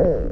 Uh.